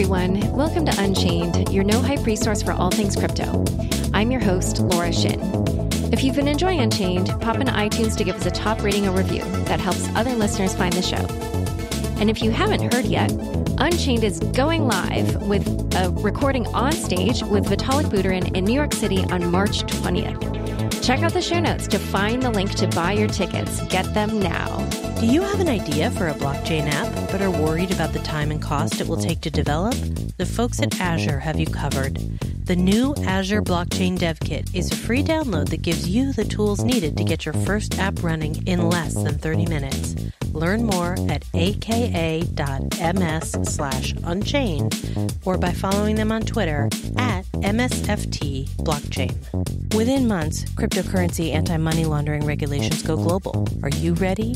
everyone. Welcome to Unchained, your no hype resource for all things crypto. I'm your host, Laura Shin. If you've been enjoying Unchained, pop into iTunes to give us a top rating or review. That helps other listeners find the show. And if you haven't heard yet, Unchained is going live with a recording on stage with Vitalik Buterin in New York City on March 20th. Check out the show notes to find the link to buy your tickets. Get them now. Do you have an idea for a blockchain app but are worried about the time and cost it will mm-hmm. take to develop? The folks at mm-hmm. Azure have you covered. The new Azure Blockchain Dev Kit is a free download that gives you the tools needed to get your first app running in less than 30 minutes. Learn more at aka.ms slash unchained or by following them on Twitter at MSFT Blockchain. Within months, cryptocurrency anti money laundering regulations go global. Are you ready?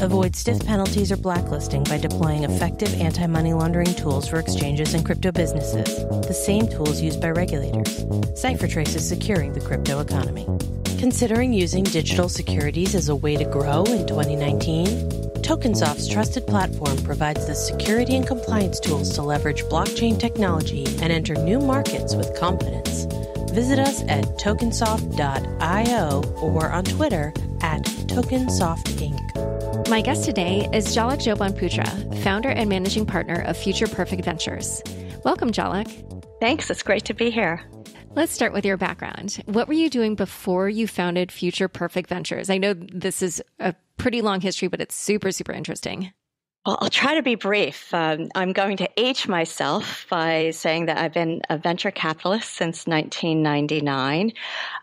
Avoid stiff penalties or blacklisting by deploying effective anti money laundering tools for exchanges and crypto businesses, the same tools used by regulators. CipherTrace is securing the crypto economy. Considering using digital securities as a way to grow in 2019? Tokensoft's trusted platform provides the security and compliance tools to leverage blockchain technology and enter new markets with confidence. Visit us at tokensoft.io or on Twitter at TokenSoftInc. My guest today is Jalak Jobanputra, founder and managing partner of Future Perfect Ventures. Welcome, Jalak. Thanks. It's great to be here. Let's start with your background. What were you doing before you founded Future Perfect Ventures? I know this is a pretty long history, but it's super, super interesting. Well, I'll try to be brief. Um, I'm going to age myself by saying that I've been a venture capitalist since 1999.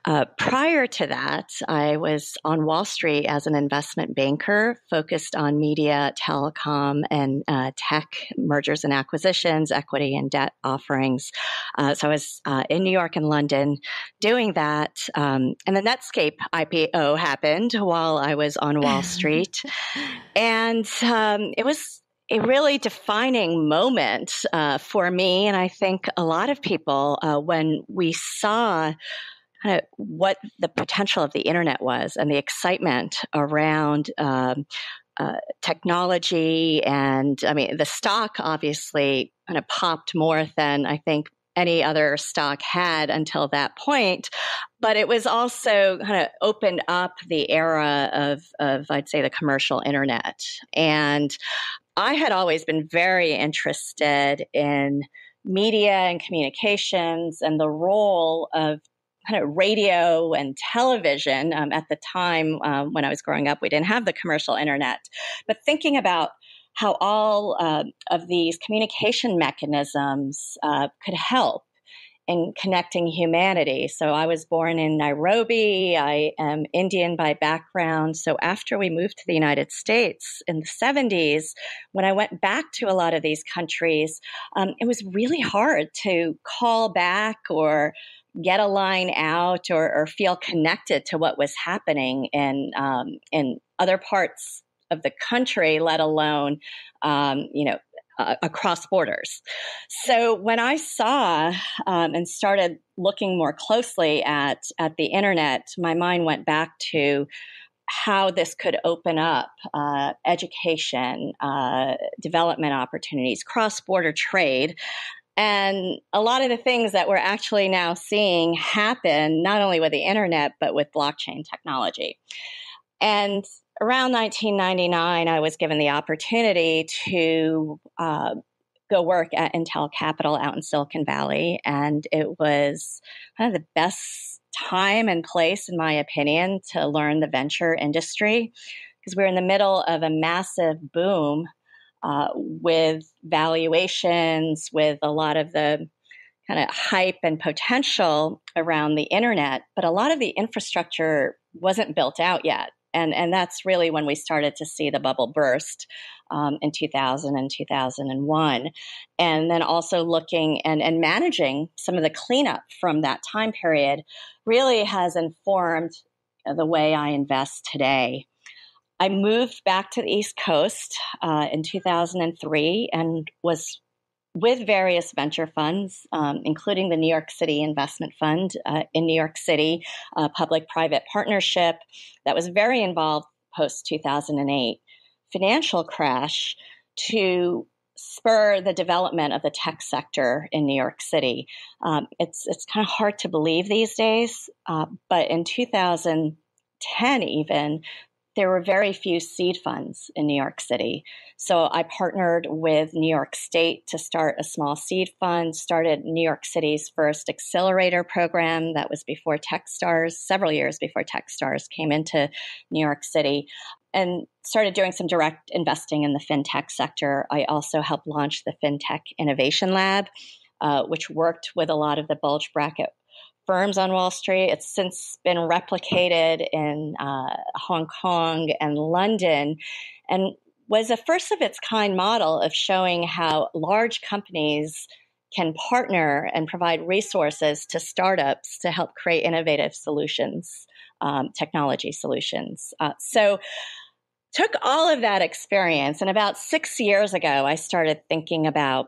Uh, prior to that, I was on Wall Street as an investment banker focused on media, telecom, and uh, tech mergers and acquisitions, equity and debt offerings. Uh, so I was uh, in New York and London doing that. Um, and the Netscape IPO happened while I was on Wall Street. and um, it was was a really defining moment uh, for me, and I think a lot of people uh, when we saw kind of what the potential of the internet was and the excitement around. Um, uh, technology and I mean the stock obviously kind of popped more than I think any other stock had until that point. But it was also kind of opened up the era of, of, I'd say, the commercial internet. And I had always been very interested in media and communications and the role of kind of radio and television. Um, at the time um, when I was growing up, we didn't have the commercial internet. But thinking about how all uh, of these communication mechanisms uh, could help in connecting humanity. So I was born in Nairobi. I am Indian by background. So after we moved to the United States in the 70s, when I went back to a lot of these countries, um, it was really hard to call back or get a line out or, or feel connected to what was happening in um, in other parts of the country, let alone, um, you know, uh, across borders. So when I saw um, and started looking more closely at at the internet, my mind went back to how this could open up uh, education, uh, development opportunities, cross border trade. And a lot of the things that we're actually now seeing happen, not only with the internet, but with blockchain technology. And around 1999, I was given the opportunity to uh, go work at Intel Capital out in Silicon Valley. And it was kind of the best time and place, in my opinion, to learn the venture industry because we we're in the middle of a massive boom uh, with valuations, with a lot of the kind of hype and potential around the internet, but a lot of the infrastructure wasn't built out yet. And and that's really when we started to see the bubble burst um, in 2000 and 2001 and then also looking and, and managing some of the cleanup from that time period really has informed the way i invest today i moved back to the east coast uh, in 2003 and was with various venture funds, um, including the New York City Investment Fund uh, in New York City, a public private partnership that was very involved post 2008 financial crash to spur the development of the tech sector in New York City. Um, it's it's kind of hard to believe these days, uh, but in 2010, even there were very few seed funds in New York City. So I partnered with New York State to start a small seed fund, started New York City's first accelerator program that was before Techstars, several years before Techstars came into New York City, and started doing some direct investing in the fintech sector. I also helped launch the FinTech Innovation Lab, uh, which worked with a lot of the bulge bracket firms on Wall Street. It's since been replicated in uh, Hong Kong and London and was a first of its kind model of showing how large companies can partner and provide resources to startups to help create innovative solutions, um, technology solutions. Uh, so, took all of that experience, and about six years ago, I started thinking about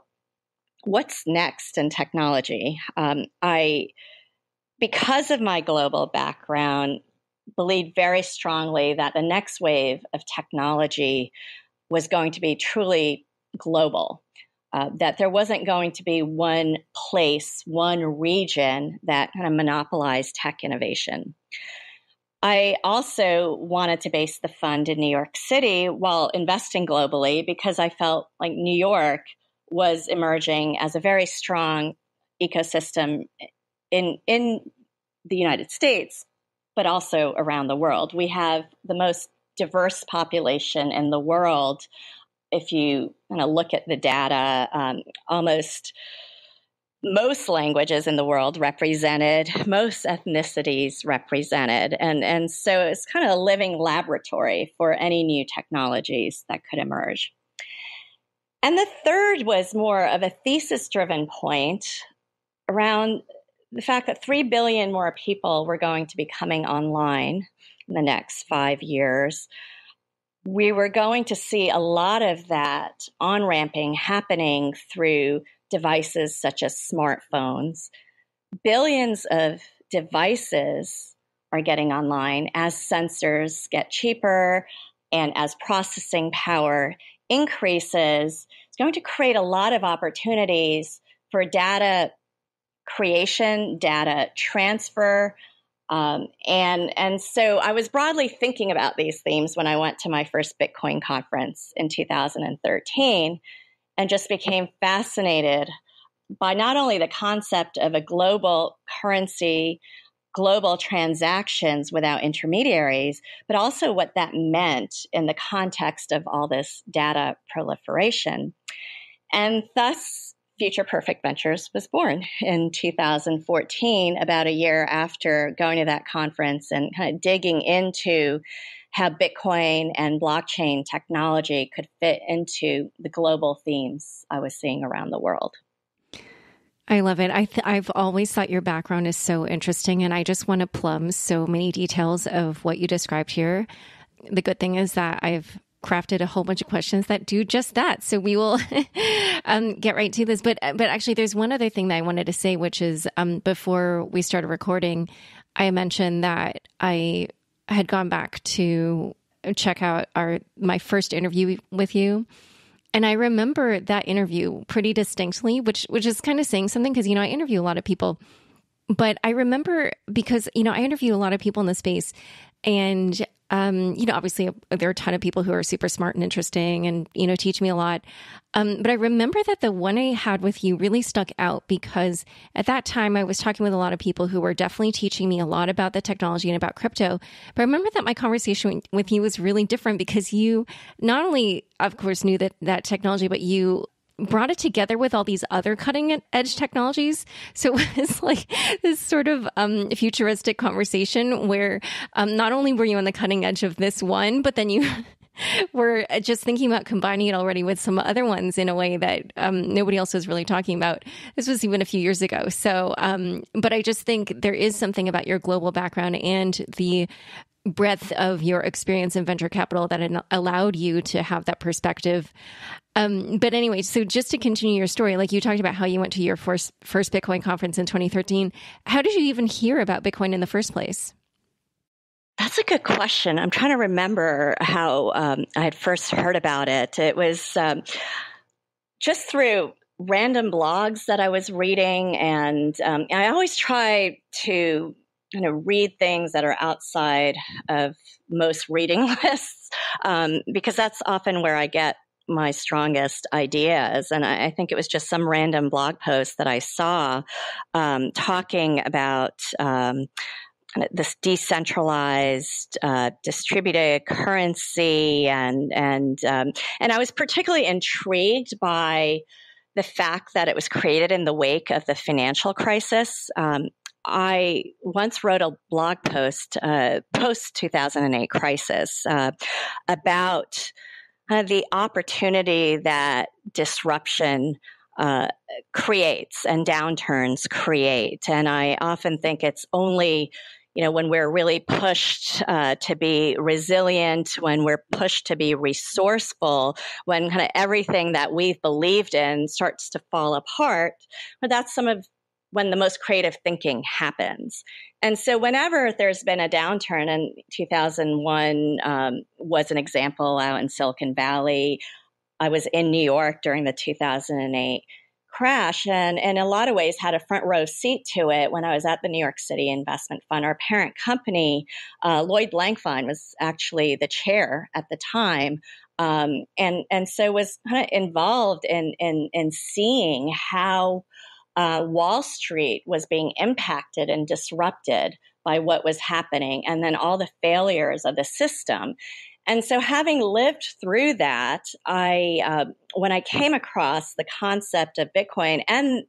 what's next in technology. Um, I because of my global background, believed very strongly that the next wave of technology was going to be truly global. Uh, that there wasn't going to be one place, one region that kind of monopolized tech innovation. I also wanted to base the fund in New York City while investing globally because I felt like New York was emerging as a very strong ecosystem in in the United States, but also around the world. We have the most diverse population in the world. If you kind of look at the data, um, almost most languages in the world represented, most ethnicities represented. And, and so it's kind of a living laboratory for any new technologies that could emerge. And the third was more of a thesis driven point around the fact that 3 billion more people were going to be coming online in the next five years, we were going to see a lot of that on ramping happening through devices such as smartphones. Billions of devices are getting online as sensors get cheaper and as processing power increases. It's going to create a lot of opportunities for data creation, data transfer. Um, and and so I was broadly thinking about these themes when I went to my first Bitcoin conference in 2013, and just became fascinated by not only the concept of a global currency, global transactions without intermediaries, but also what that meant in the context of all this data proliferation. And thus, Future Perfect Ventures was born in 2014, about a year after going to that conference and kind of digging into how Bitcoin and blockchain technology could fit into the global themes I was seeing around the world. I love it. I th- I've always thought your background is so interesting, and I just want to plumb so many details of what you described here. The good thing is that I've crafted a whole bunch of questions that do just that. So we will um, get right to this. But but actually, there's one other thing that I wanted to say, which is um, before we started recording, I mentioned that I had gone back to check out our my first interview with you. And I remember that interview pretty distinctly, which which is kind of saying something because you know I interview a lot of people, but I remember because you know I interview a lot of people in the space, and um, you know, obviously there are a ton of people who are super smart and interesting and, you know, teach me a lot. Um, but I remember that the one I had with you really stuck out because at that time I was talking with a lot of people who were definitely teaching me a lot about the technology and about crypto. But I remember that my conversation with you was really different because you not only, of course, knew that, that technology, but you brought it together with all these other cutting edge technologies. So it was like this sort of um, futuristic conversation where um, not only were you on the cutting edge of this one, but then you were just thinking about combining it already with some other ones in a way that um, nobody else was really talking about. This was even a few years ago. So, um, but I just think there is something about your global background and the breadth of your experience in venture capital that allowed you to have that perspective. Um, but anyway, so just to continue your story, like you talked about how you went to your first first Bitcoin conference in 2013. How did you even hear about Bitcoin in the first place? That's a good question. I'm trying to remember how um, I had first heard about it. It was um, just through random blogs that I was reading, and um, I always try to kind of read things that are outside of most reading lists um, because that's often where I get my strongest ideas. And I, I, think it was just some random blog post that I saw um, talking about. Um, this decentralized, uh, distributed currency, and and um, and I was particularly intrigued by the fact that it was created in the wake of the financial crisis. Um, I once wrote a blog post uh, post 2008 crisis uh, about uh, the opportunity that disruption uh, creates and downturns create. And I often think it's only you know, when we're really pushed uh, to be resilient, when we're pushed to be resourceful, when kind of everything that we've believed in starts to fall apart, but that's some of when the most creative thinking happens. And so, whenever there's been a downturn, and 2001 um, was an example out in Silicon Valley. I was in New York during the 2008 crash and in a lot of ways had a front row seat to it when I was at the New York City Investment Fund. Our parent company, uh, Lloyd Blankfein, was actually the chair at the time. Um, and and so was kind of involved in in in seeing how uh, Wall Street was being impacted and disrupted by what was happening, and then all the failures of the system. And so, having lived through that, I uh, when I came across the concept of Bitcoin and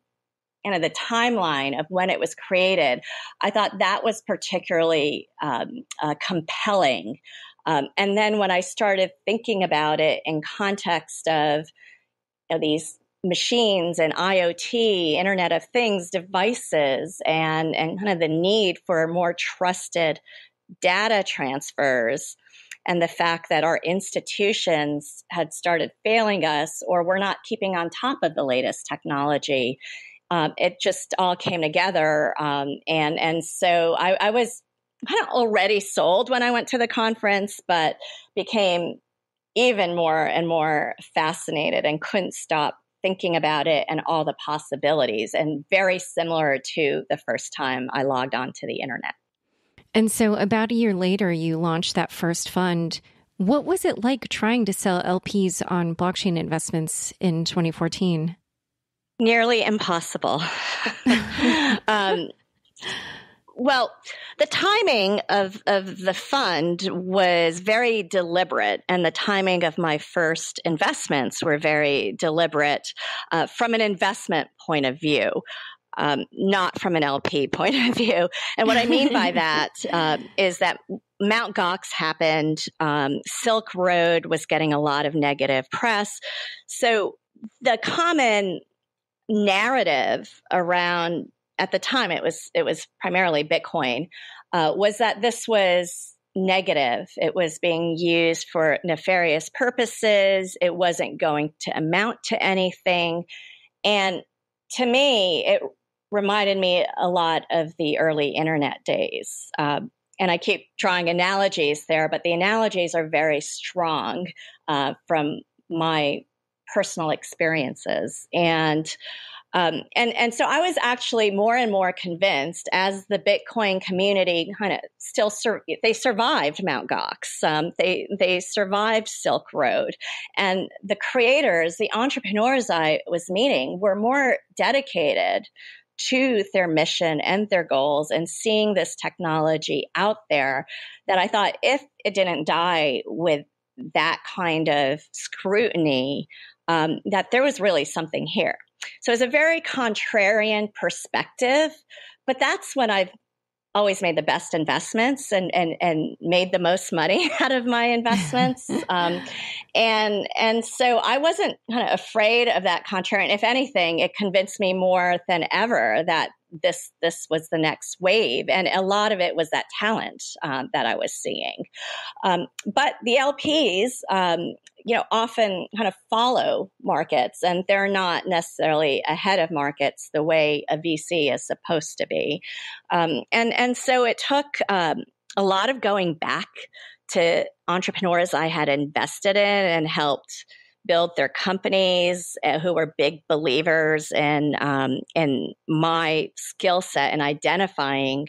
kind of the timeline of when it was created, I thought that was particularly um, uh, compelling. Um, and then when I started thinking about it in context of you know, these machines and IoT, Internet of Things devices, and and kind of the need for more trusted data transfers and the fact that our institutions had started failing us or we're not keeping on top of the latest technology. Um, it just all came together. Um, and, and so I, I was kind of already sold when I went to the conference, but became even more and more fascinated and couldn't stop thinking about it and all the possibilities, and very similar to the first time I logged onto the internet. And so, about a year later, you launched that first fund. What was it like trying to sell LPs on blockchain investments in 2014? Nearly impossible. um, well, the timing of, of the fund was very deliberate, and the timing of my first investments were very deliberate uh, from an investment point of view um, not from an LP point of view. And what I mean by that uh, is that Mount Gox happened, um, Silk Road was getting a lot of negative press. So the common narrative around at the time it was it was primarily Bitcoin uh, was that this was negative. It was being used for nefarious purposes. It wasn't going to amount to anything. And to me, it reminded me a lot of the early internet days. Um, and I keep drawing analogies there, but the analogies are very strong uh, from my personal experiences. And um, and and so I was actually more and more convinced as the Bitcoin community kind of still sur- they survived Mount Gox, um, they they survived Silk Road, and the creators, the entrepreneurs I was meeting, were more dedicated to their mission and their goals and seeing this technology out there that I thought if it didn't die with that kind of scrutiny, um, that there was really something here. So it's a very contrarian perspective, but that's when I've always made the best investments and and and made the most money out of my investments. Um, and and so I wasn't kind of afraid of that contrarian. If anything it convinced me more than ever that this this was the next wave and a lot of it was that talent um, that I was seeing um, but the LPs um, you know, often kind of follow markets and they're not necessarily ahead of markets the way a VC is supposed to be. Um, and, and so it took um, a lot of going back to entrepreneurs I had invested in and helped build their companies, uh, who were big believers in um, in my skill set in identifying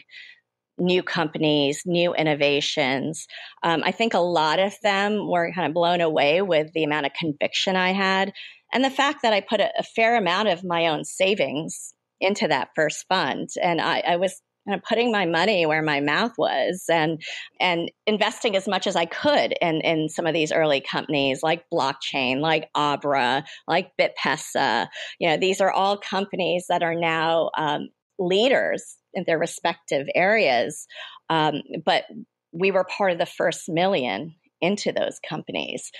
new companies, new innovations. Um, I think a lot of them were kind of blown away with the amount of conviction I had and the fact that I put a, a fair amount of my own savings into that first fund. And I, I was kind of putting my money where my mouth was and and investing as much as I could in in some of these early companies like blockchain, like Abra, like BitPesa. You know, these are all companies that are now um, leaders in their respective areas. Um, but we were part of the first million into those companies.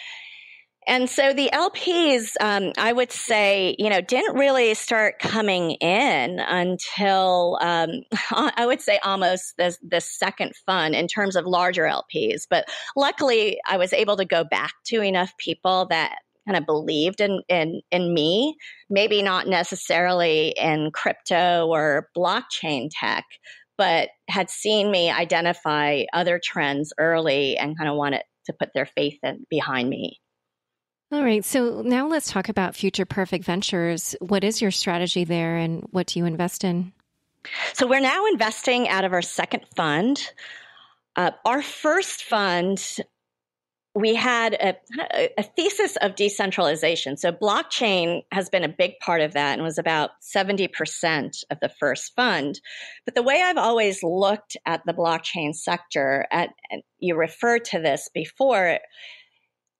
And so the LPs, um, I would say, you know, didn't really start coming in until um, I would say almost the, second fund in terms of larger LPs. But luckily, I was able to go back to enough people that kind of believed in, in in me, maybe not necessarily in crypto or blockchain tech, but had seen me identify other trends early and kind of wanted to put their faith in, behind me. All right. So now let's talk about Future Perfect Ventures. What is your strategy there and what do you invest in? So we're now investing out of our second fund. Uh, our first fund, we had a, a, thesis of decentralization. So blockchain has been a big part of that and was about 70% of the first fund. But the way I've always looked at the blockchain sector, at, you referred to this before,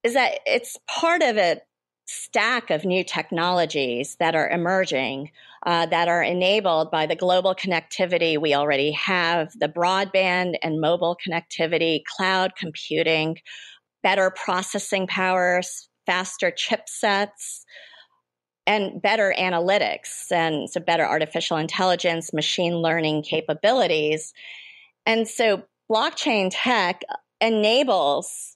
is that it's part of a stack of new technologies that are emerging uh, that are enabled by the global connectivity we already have, the broadband and mobile connectivity, cloud computing, better processing powers, faster chipsets, and better analytics, and so better artificial intelligence, machine learning capabilities. And so blockchain tech enables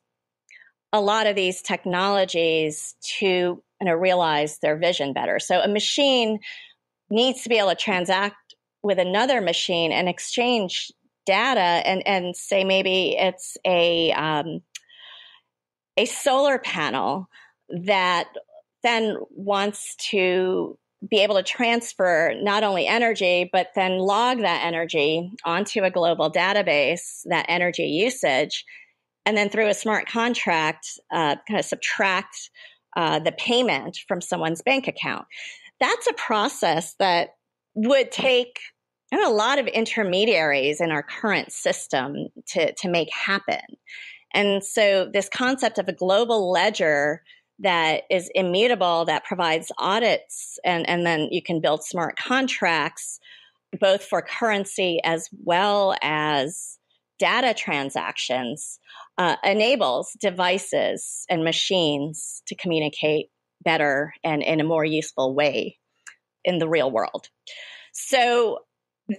a lot of these technologies to you know, realize their vision better. So a machine needs to be able to transact with another machine and exchange data and, and say maybe it's a um, a solar panel that then wants to be able to transfer not only energy, but then log that energy onto a global database, that energy usage, and then through a smart contract, uh, kind of subtract uh, the payment from someone's bank account. That's a process that would take a lot of intermediaries in our current system to, to make happen. And so, this concept of a global ledger that is immutable, that provides audits, and, and then you can build smart contracts both for currency as well as data transactions uh, enables devices and machines to communicate better and in a more useful way in the real world. So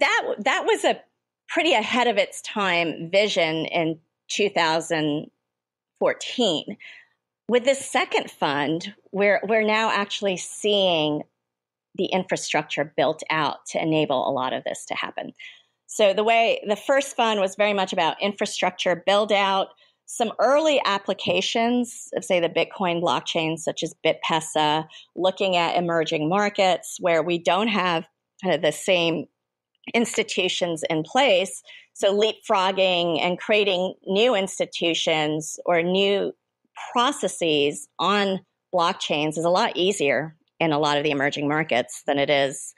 that that was a pretty ahead of its time vision in 2014. With this second fund, we're we're now actually seeing the infrastructure built out to enable a lot of this to happen. So the way the first fund was very much about infrastructure build out, some early applications of, say, the Bitcoin blockchain, such as BitPesa, looking at emerging markets where we don't have kind of the same institutions in place. So, leapfrogging and creating new institutions or new processes on blockchains is a lot easier in a lot of the emerging markets than it is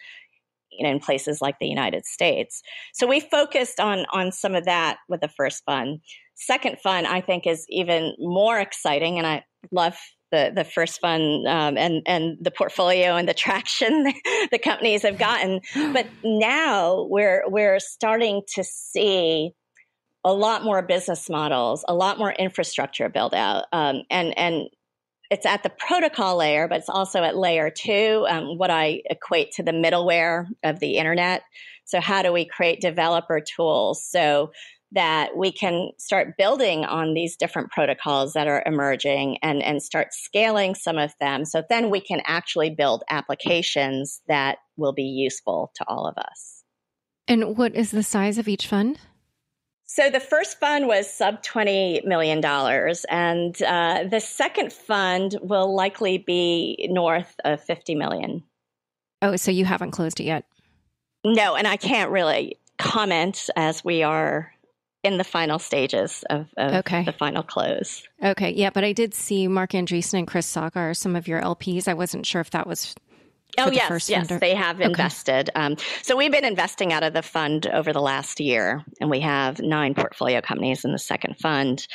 in places like the United States. So we focused on on some of that with the first fund. Second fund, I think, is even more exciting, and I love the the first fund um, and and the portfolio and the traction the companies have gotten. But now we're we're starting to see a lot more business models, a lot more infrastructure build out, um, and and it's at the protocol layer, but it's also at layer two, um, what I equate to the middleware of the internet. So, how do we create developer tools so that we can start building on these different protocols that are emerging and, and start scaling some of them? So then we can actually build applications that will be useful to all of us. And what is the size of each fund? So the first fund was sub $20 million, and uh, the second fund will likely be north of 50 million. Oh, so you haven't closed it yet? No, and I can't really comment as we are in the final stages of, of okay. the final close. Okay, yeah, but I did see Marc Andreessen and Chris Sacca some of your LPs. I wasn't sure if that was oh yes, yes, they have invested. Okay. Um, so we've been investing out of the fund over the last year, and we have nine portfolio companies in the second fund.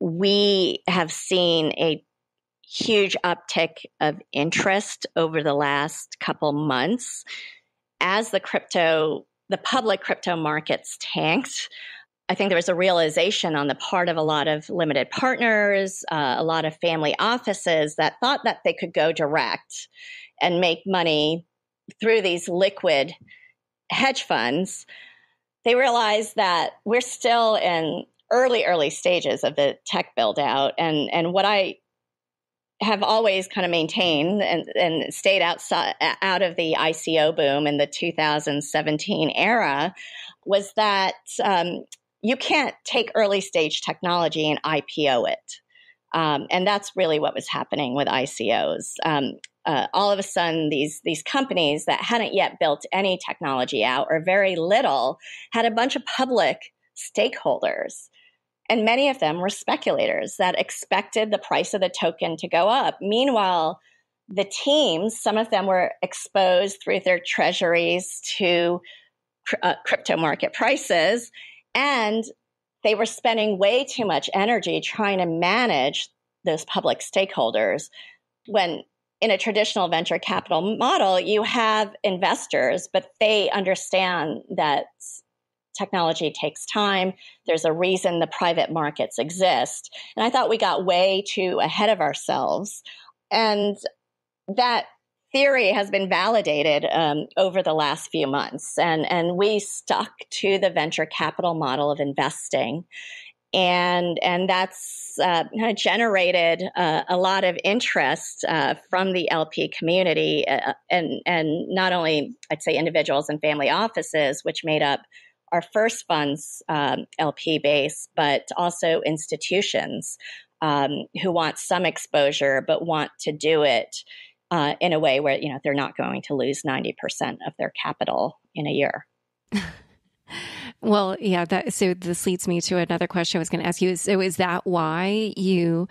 We have seen a huge uptick of interest over the last couple months as the crypto, the public crypto markets tanked. I think there was a realization on the part of a lot of limited partners, uh, a lot of family offices that thought that they could go direct and make money through these liquid hedge funds, they realized that we're still in early, early stages of the tech build out. And, and what I have always kind of maintained and, and stayed outside, out of the ICO boom in the 2017 era was that um, you can't take early stage technology and IPO it. Um, and that's really what was happening with ICOs. Um, uh, all of a sudden these these companies that hadn't yet built any technology out or very little had a bunch of public stakeholders and many of them were speculators that expected the price of the token to go up meanwhile the teams some of them were exposed through their treasuries to uh, crypto market prices and they were spending way too much energy trying to manage those public stakeholders when in a traditional venture capital model, you have investors, but they understand that technology takes time. There's a reason the private markets exist. And I thought we got way too ahead of ourselves. And that theory has been validated um, over the last few months. And, and we stuck to the venture capital model of investing and and that's uh, generated uh, a lot of interest uh, from the LP community, uh, and and not only I'd say individuals and family offices, which made up our first fund's um, LP base, but also institutions um, who want some exposure but want to do it uh, in a way where you know they're not going to lose ninety percent of their capital in a year. Well, yeah. That so this leads me to another question I was going to ask you. So, is that why you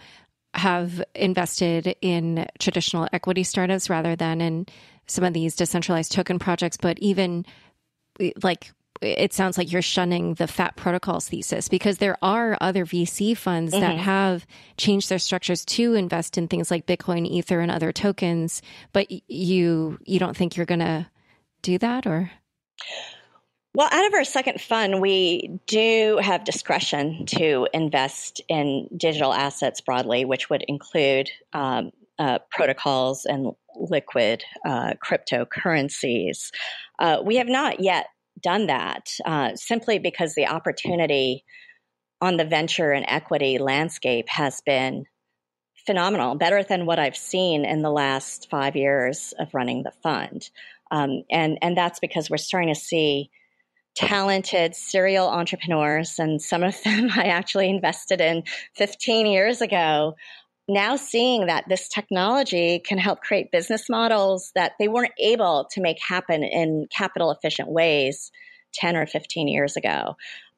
have invested in traditional equity startups rather than in some of these decentralized token projects? But even like it sounds like you're shunning the fat protocols thesis because there are other VC funds mm-hmm. that have changed their structures to invest in things like Bitcoin, Ether, and other tokens. But you you don't think you're going to do that, or? Well, out of our second fund, we do have discretion to invest in digital assets broadly, which would include um, uh, protocols and liquid uh, cryptocurrencies. Uh, we have not yet done that uh, simply because the opportunity on the venture and equity landscape has been phenomenal, better than what I've seen in the last five years of running the fund. Um, and, and that's because we're starting to see talented serial entrepreneurs, and some of them I actually invested in 15 years ago. Now, seeing that this technology can help create business models that they weren't able to make happen in capital efficient ways 10 or 15 years ago.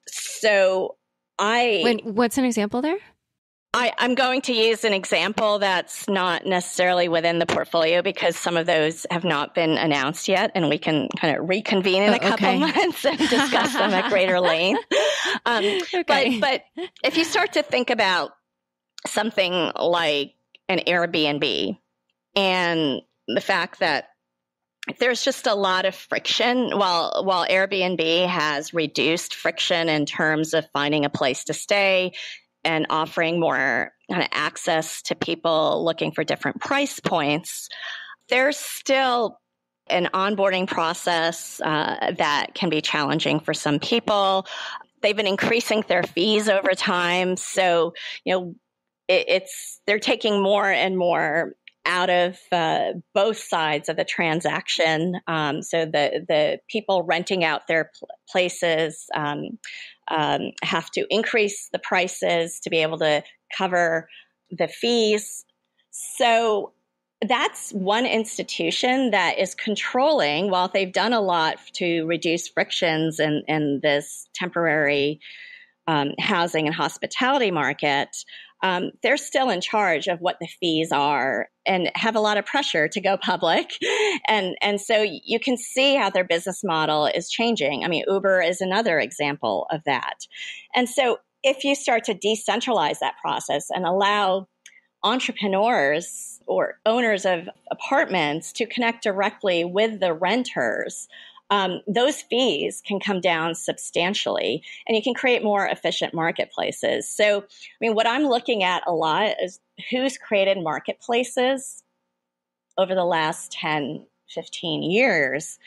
So, I. When, what's an example there? I, am going to use an example that's not necessarily within the portfolio because some of those have not been announced yet, and we can kind of reconvene in oh, a couple okay. months and discuss them at greater length. Um, okay. But but if you start to think about something like an Airbnb and the fact that there's just a lot of friction. While while Airbnb has reduced friction in terms of finding a place to stay, and offering more kind of access to people looking for different price points, there's still an onboarding process uh, that can be challenging for some people. They've been increasing their fees over time, so you know it, it's they're taking more and more out of uh, both sides of the transaction. Um, so the the people renting out their pl- places um, um, have to increase the prices to be able to cover the fees. So that's one institution that is controlling, while they've done a lot to reduce frictions in, in this temporary um, housing and hospitality market, um, they're still in charge of what the fees are and have a lot of pressure to go public. And, and so you can see how their business model is changing. I mean, Uber is another example of that. And so if you start to decentralize that process and allow entrepreneurs or owners of apartments to connect directly with the renters, um, those fees can come down substantially and you can create more efficient marketplaces. So, I mean, what I'm looking at a lot is who's created marketplaces over the last 10, 15 years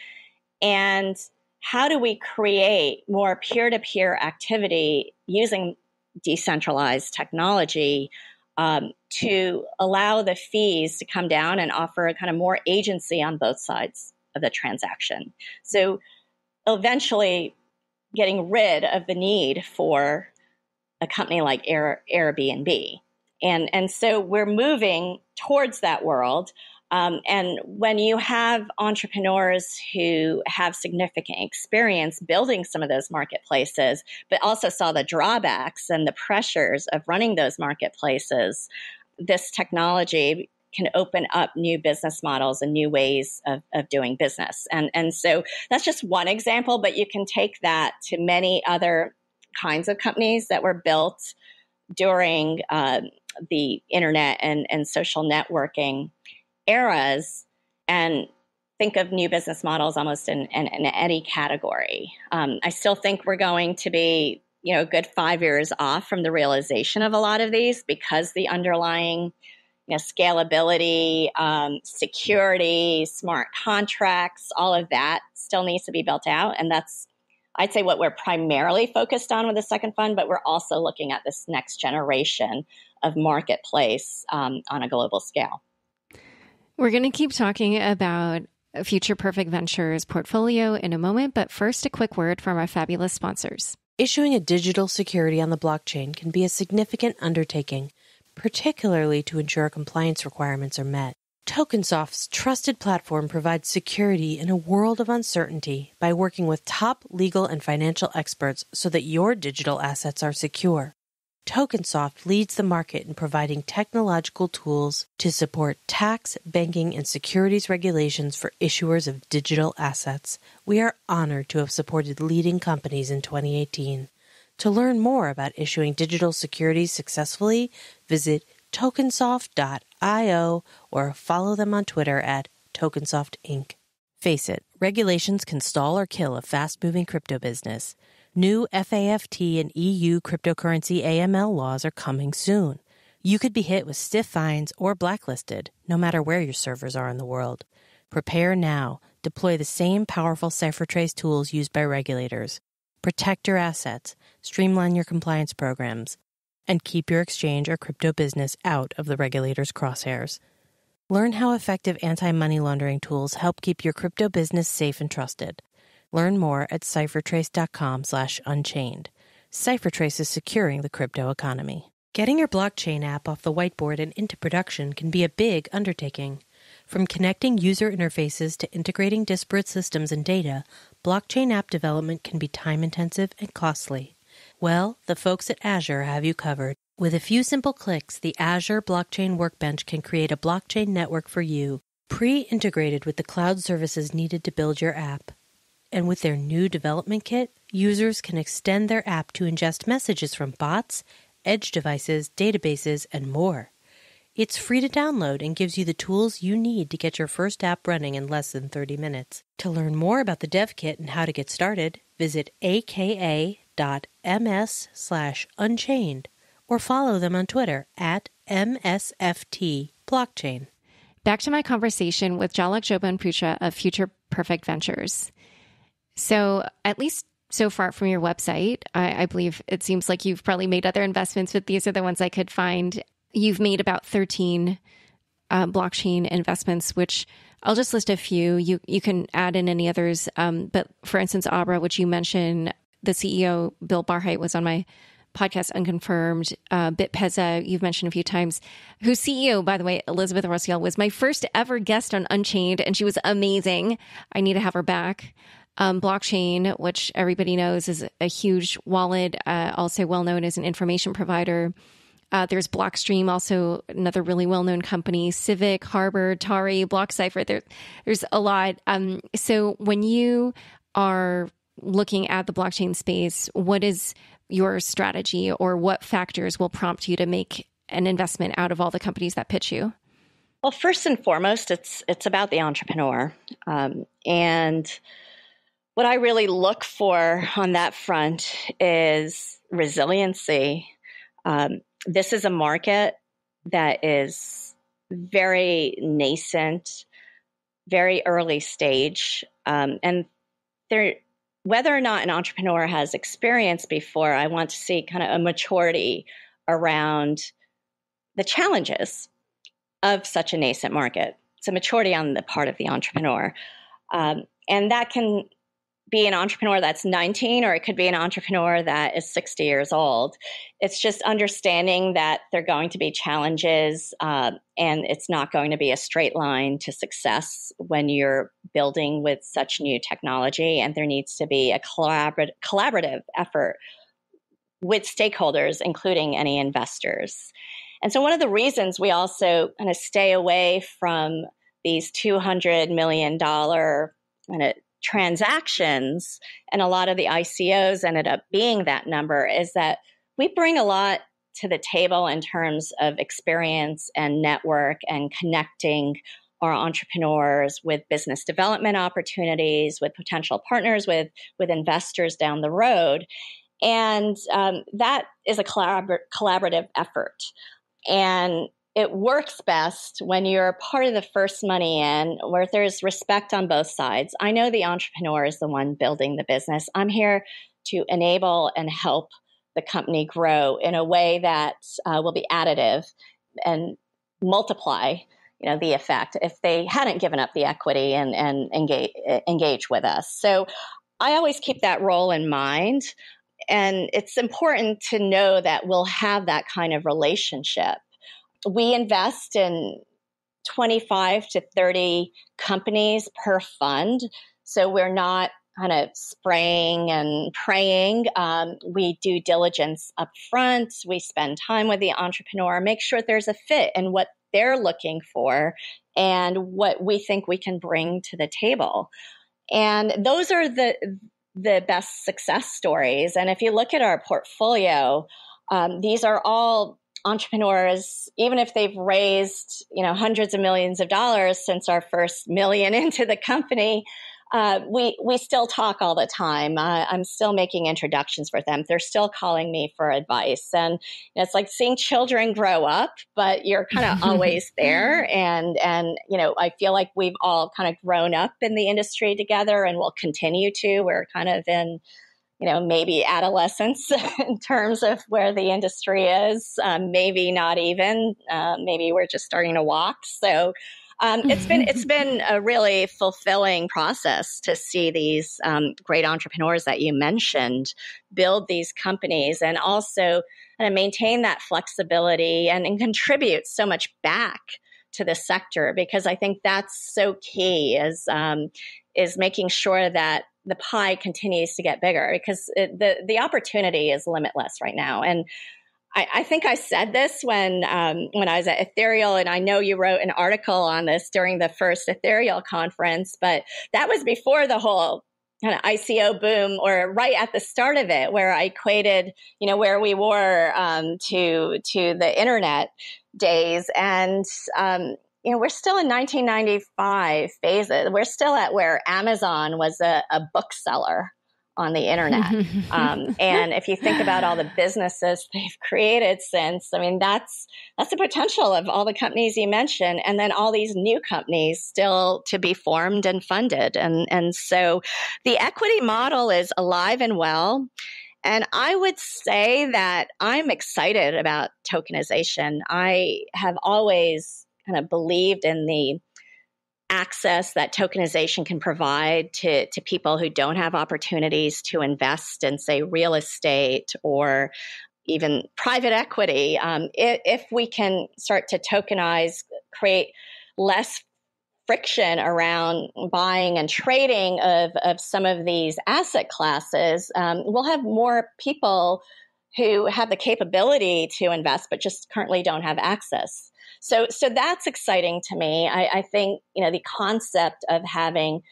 and how do we create more peer to peer activity using decentralized technology um, to allow the fees to come down and offer kind of more agency on both sides of the transaction. So eventually getting rid of the need for a company like Air, Airbnb. And, and so we're moving towards that world. Um, and when you have entrepreneurs who have significant experience building some of those marketplaces, but also saw the drawbacks and the pressures of running those marketplaces, this technology can open up new business models and new ways of, of doing business. And, and so that's just one example, but you can take that to many other kinds of companies that were built during uh, the internet and, and social networking eras and think of new business models almost in, in, in any category. Um, I still think we're going to be, you know, a good five years off from the realization of a lot of these because the underlying you know, scalability, um, security, smart contracts, all of that still needs to be built out. And that's, I'd say, what we're primarily focused on with the second fund, but we're also looking at this next generation of marketplace um, on a global scale. We're going to keep talking about Future Perfect Ventures portfolio in a moment, but first, a quick word from our fabulous sponsors. Issuing a digital security on the blockchain can be a significant undertaking particularly to ensure compliance requirements are met. Tokensoft's trusted platform provides security in a world of uncertainty by working with top legal and financial experts so that your digital assets are secure. Tokensoft leads the market in providing technological tools to support tax, banking, and securities regulations for issuers of digital assets. We are honored to have supported leading companies in 2018. To learn more about issuing digital securities successfully, visit tokensoft.io or follow them on Twitter at Tokensoft Inc. Face it, regulations can stall or kill a fast moving crypto business. New FATF and EU cryptocurrency AML laws are coming soon. You could be hit with stiff fines or blacklisted, no matter where your servers are in the world. Prepare now. Deploy the same powerful CipherTrace tools used by regulators. Protect your assets, streamline your compliance programs, and keep your exchange or crypto business out of the regulator's crosshairs. Learn how effective anti money laundering tools help keep your crypto business safe and trusted. Learn more at ciphertrace.com/slash unchained. Ciphertrace is securing the crypto economy. Getting your blockchain app off the whiteboard and into production can be a big undertaking. From connecting user interfaces to integrating disparate systems and data, blockchain app development can be time intensive and costly. Well, the folks at Azure have you covered. With a few simple clicks, the Azure Blockchain Workbench can create a blockchain network for you, pre integrated with the cloud services needed to build your app. And with their new development kit, users can extend their app to ingest messages from bots, edge devices, databases, and more. It's free to download and gives you the tools you need to get your first app running in less than 30 minutes. To learn more about the dev kit and how to get started, visit aka.ms slash unchained or follow them on Twitter at MSFT blockchain. Back to my conversation with Jalak Jobanputra of Future Perfect Ventures. So, at least so far from your website, I, I, believe it seems like you've probably made other investments, but these are the ones I could find you've made about 13 uh, blockchain investments, which I'll just list a few. You you can add in any others. Um, but for instance, Abra, which you mentioned, the CEO Bill Barhydt was on my podcast unconfirmed uh, bitpesa you've mentioned a few times whose ceo by the way elizabeth rossiello was my first ever guest on unchained and she was amazing i need to have her back um, blockchain which everybody knows is a huge wallet uh, also well known as an information provider uh, there's Blockstream, also another really well known company, Civic, Harbor, Tari, BlockCypher. There, there's a lot. Um, so when you are looking at the blockchain space, what is your strategy or what factors will prompt you to make an investment out of all the companies that pitch you? Well, first and foremost, it's it's about the entrepreneur, um, and what I really look for on that front is resiliency. Um, this is a market that is very nascent, very early stage, um, and there. Whether or not an entrepreneur has experience before, I want to see kind of a maturity around the challenges of such a nascent market. It's a maturity on the part of the entrepreneur. Um, and that can be an entrepreneur that's 19 or it could be an entrepreneur that is 60 years old. It's just understanding that there are going to be challenges uh, and it's not going to be a straight line to success when you're building with such new technology. And there needs to be a collaborative, collaborative effort with stakeholders, including any investors. And so, one of the reasons we also kind of stay away from these $200 million kind of transactions, and a lot of the ICOs ended up being that number, is that we bring a lot to the table in terms of experience and network and connecting our entrepreneurs with business development opportunities, with potential partners, with with investors down the road, and um, that is a collabor- collaborative effort. And it works best when you're part of the first money in where there's respect on both sides. I know the entrepreneur is the one building the business. I'm here to enable and help the company grow in a way that uh, will be additive and multiply you know the effect if they hadn't given up the equity and, and engage, engage with us so i always keep that role in mind and it's important to know that we'll have that kind of relationship we invest in 25 to 30 companies per fund. So we're not kind of spraying and praying. Um, we do diligence up front. We spend time with the entrepreneur, make sure there's a fit in what they're looking for and what we think we can bring to the table. And those are the the best success stories. And if you look at our portfolio, um, these are all entrepreneurs, even if they've raised, you know, hundreds of millions of dollars since our first million into the company, uh, we we still talk all the time. Uh, I'm still making introductions for them. They're still calling me for advice, and it's like seeing children grow up. But you're kind of always there, and and you know I feel like we've all kind of grown up in the industry together, and will continue to. We're kind of in you know, maybe adolescence in terms of where the industry is. Um, maybe not even. Uh, maybe we're just starting to walk. So um, it's been it's been a really fulfilling process to see these um, great entrepreneurs that you mentioned build these companies and also kind of maintain that flexibility and, and contribute so much back to the sector because I think that's so key is um, is making sure that the pie continues to get bigger because it, the the opportunity is limitless right now. And I, I think I said this when um, when I was at Ethereal, and I know you wrote an article on this during the first Ethereal conference, but that was before the whole kind of ICO boom, or right at the start of it, where I equated, you know, where we were um, to to the internet days, and um, you know, we're still in 1995 phases. We're still at where Amazon was a, a bookseller on the internet. um, and if you think about all the businesses they've created since, I mean, that's that's the potential of all the companies you mentioned, and then all these new companies still to be formed and funded. And and so, the equity model is alive and well. And I would say that I'm excited about tokenization. I have always kind of believed in the access that tokenization can provide to, to people who don't have opportunities to invest in, say, real estate or even private equity. Um, if, if we can start to tokenize, create less friction around buying and trading of, of some of these asset classes, um, we'll have more people who have the capability to invest but just currently don't have access. So, so that's exciting to me. I, I think you know the concept of having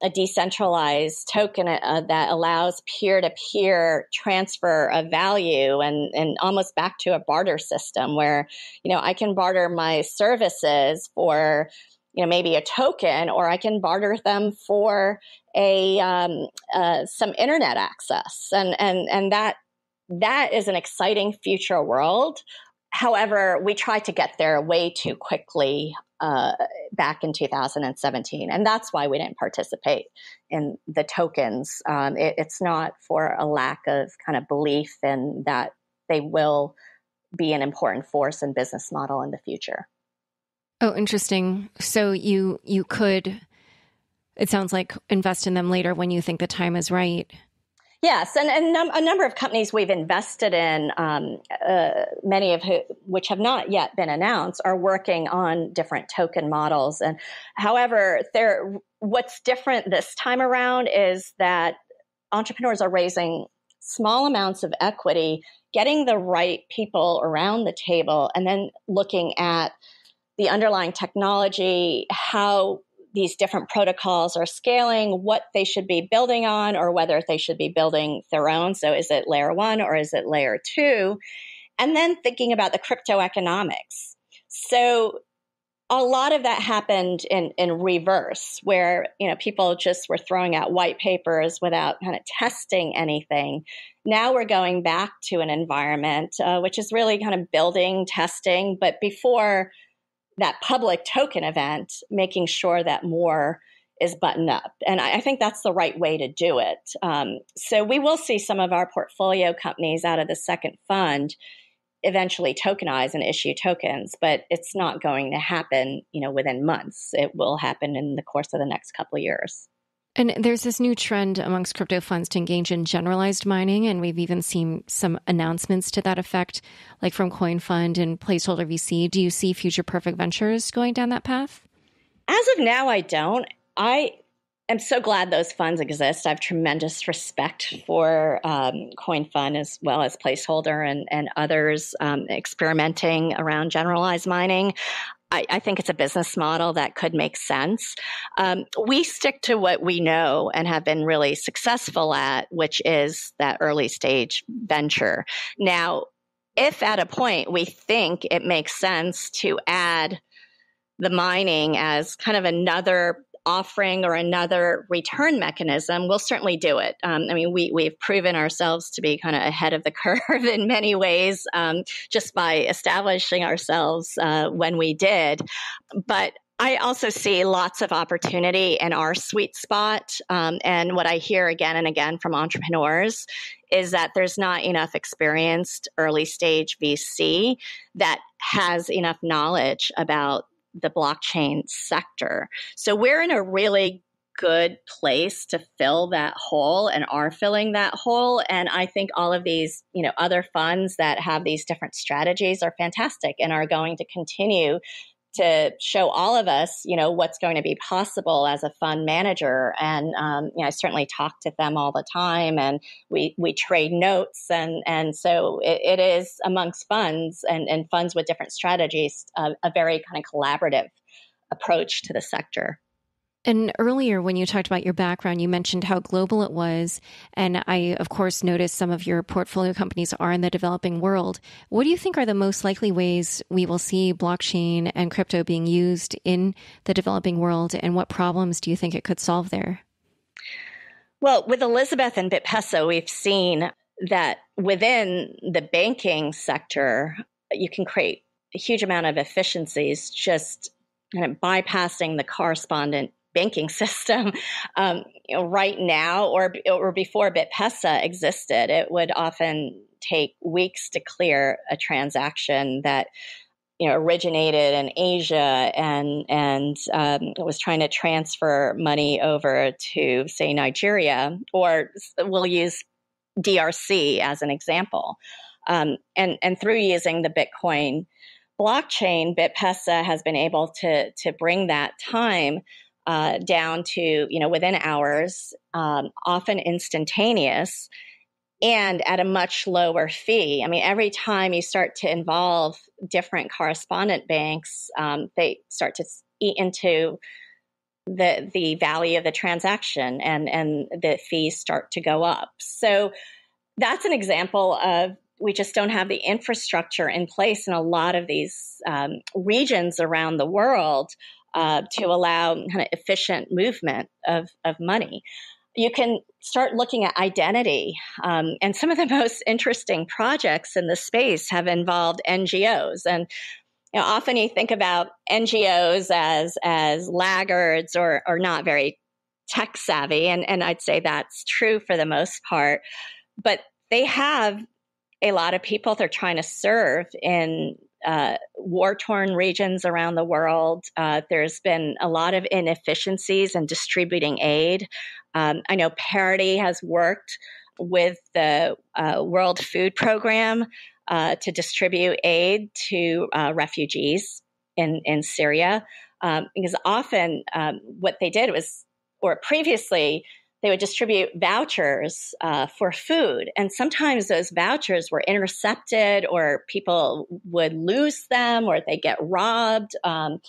a decentralized token uh, that allows peer-to-peer transfer of value and, and almost back to a barter system where you know i can barter my services for you know maybe a token or i can barter them for a um, uh, some internet access and and and that that is an exciting future world. However, we tried to get there way too quickly uh, back in 2017, and that's why we didn't participate in the tokens. Um, it, it's not for a lack of kind of belief in that they will be an important force and business model in the future. Oh, interesting. So you you could, it sounds like, invest in them later when you think the time is right. Yes, and, and num- a number of companies we've invested in, um, uh, many of who, which have not yet been announced, are working on different token models. And however, there, what's different this time around is that entrepreneurs are raising small amounts of equity, getting the right people around the table, and then looking at the underlying technology, how these different protocols are scaling, what they should be building on, or whether they should be building their own. So, is it layer one or is it layer two? And then thinking about the crypto economics. So, a lot of that happened in, in reverse, where you know people just were throwing out white papers without kind of testing anything. Now we're going back to an environment uh, which is really kind of building, testing, but before that public token event, making sure that more is buttoned up. And I, I think that's the right way to do it. Um, so we will see some of our portfolio companies out of the second fund eventually tokenize and issue tokens, but it's not going to happen, you know, within months. It will happen in the course of the next couple years. And there's this new trend amongst crypto funds to engage in generalized mining, and we've even seen some announcements to that effect, like from CoinFund and Placeholder VC. Do you see Future Perfect Ventures going down that path? As of now, I don't. I am so glad those funds exist. I have tremendous respect for um, CoinFund as well as Placeholder and, and others um, experimenting around generalized mining. I, I, think it's a business model that could make sense. Um, we stick to what we know and have been really successful at, which is that early stage venture. Now, if at a point we think it makes sense to add the mining as kind of another offering or another return mechanism, we'll certainly do it. Um, I mean, we, we've proven ourselves to be kind of ahead of the curve in many ways um, just by establishing ourselves uh, when we did. But I also see lots of opportunity in our sweet spot. Um, and what I hear again and again from entrepreneurs is that there's not enough experienced early stage VC that has enough knowledge about the blockchain sector. So we're in a really good place to fill that hole and are filling that hole and i think all of these you know other funds that have these different strategies are fantastic and are going to continue to show all of us, you know, what's going to be possible as a fund manager. And um, you know, I certainly talk to them all the time, and we we trade notes, and and so it, it is amongst funds and and funds with different strategies, uh, a very kind of collaborative approach to the sector. And earlier, when you talked about your background, you mentioned how global it was. And I, of course, noticed some of your portfolio companies are in the developing world. What do you think are the most likely ways we will see blockchain and crypto being used in the developing world? And what problems do you think it could solve there? Well, with Elizabeth and BitPesa, we've seen that within the banking sector, you can create a huge amount of efficiencies just kind of bypassing the correspondent banking system um, you know, right now or or before BitPesa existed, it would often take weeks to clear a transaction that you know originated in Asia and and um, was trying to transfer money over to say Nigeria, or we'll use DRC as an example, um, and and through using the Bitcoin blockchain, BitPesa has been able to to bring that time uh, down to you know within hours, um, often instantaneous, and at a much lower fee. I mean, every time you start to involve different correspondent banks, um, they start to eat into the the value of the transaction, and and the fees start to go up. So that's an example of we just don't have the infrastructure in place in a lot of these um, regions around the world uh, to allow kind of efficient movement of, of money. You can start looking at identity. Um, and some of the most interesting projects in the space have involved NGOs. And you know, often you think about NGOs as, as laggards or, or not very tech savvy. And, and I'd say that's true for the most part. But they have a lot of people they're trying to serve in uh, war torn regions around the world. Uh, there's been a lot of inefficiencies in distributing aid. Um, I know Parity has worked with the uh, World Food Program uh, to distribute aid to uh, refugees in, in Syria. Um, because often um, what they did was, or previously, they would distribute vouchers uh, for food. And sometimes those vouchers were intercepted, or people would lose them, or they get robbed. Um,